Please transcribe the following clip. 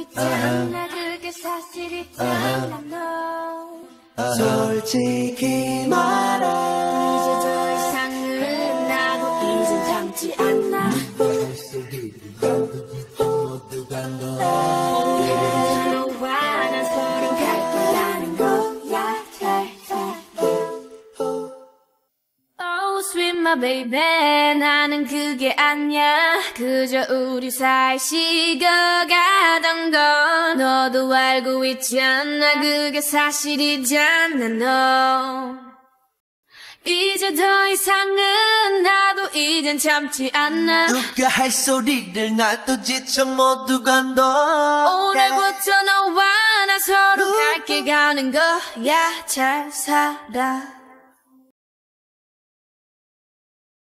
있잖아 그게 사실이잖아 너. 솔직히 말해. 이제 더 이상은 나도 이젠 참지 않아 오늘은 Oh sweet my baby 나는 그게 아니야. 그저 우리 사이 식어가던 건 너도 알고 있잖아 그게 사실이잖아 너. 이제 더 이상은 나도 이젠 참지 않아. 누가 할 소리를 나도 지쳐 모두가 너 오늘부터 너와 나 서로 갈길 가는 거야. 잘 살아